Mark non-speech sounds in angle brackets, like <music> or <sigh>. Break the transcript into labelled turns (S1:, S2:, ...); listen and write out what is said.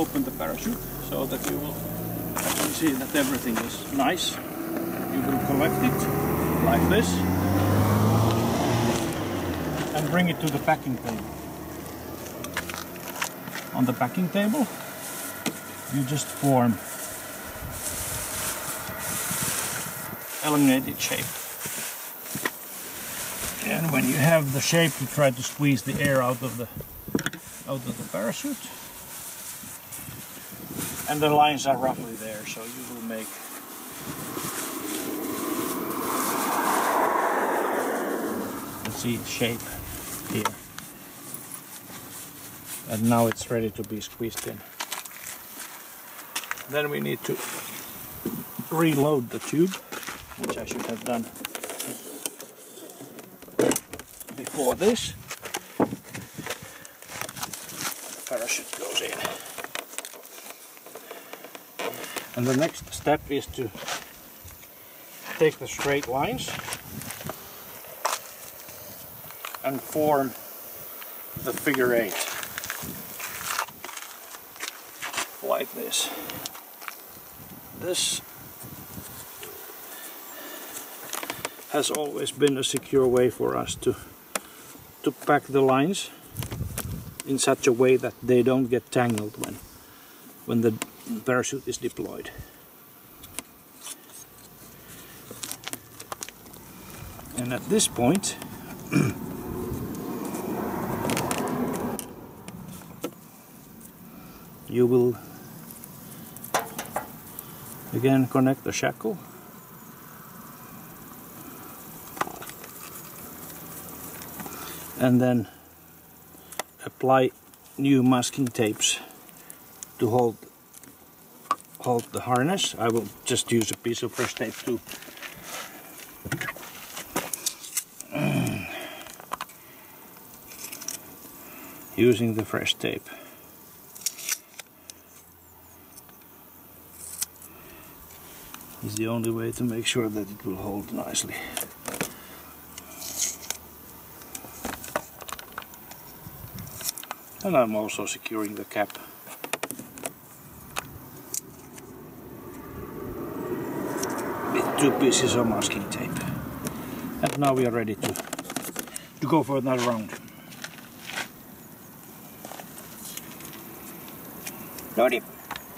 S1: open the parachute so that you will actually see that everything is nice. You will collect it like this and bring it to the packing table. On the packing table, you just form elongated shape. And when you have the shape, you try to squeeze the air out of the out of the parachute. And the lines are roughly there, so you will make see shape here. And now it's ready to be squeezed in. Then we need to reload the tube, which I should have done before this. Parachute goes in. And the next step is to take the straight lines and form the figure eight like this. This has always been a secure way for us to to pack the lines in such a way that they don't get tangled when when the parachute is deployed. And at this point <clears throat> you will again connect the shackle and then apply new masking tapes to hold hold the harness. I will just use a piece of fresh tape to using the fresh tape. is the only way to make sure that it will hold nicely. And I'm also securing the cap. Two pieces of masking tape. And now we are ready to, to go for another round. Ready.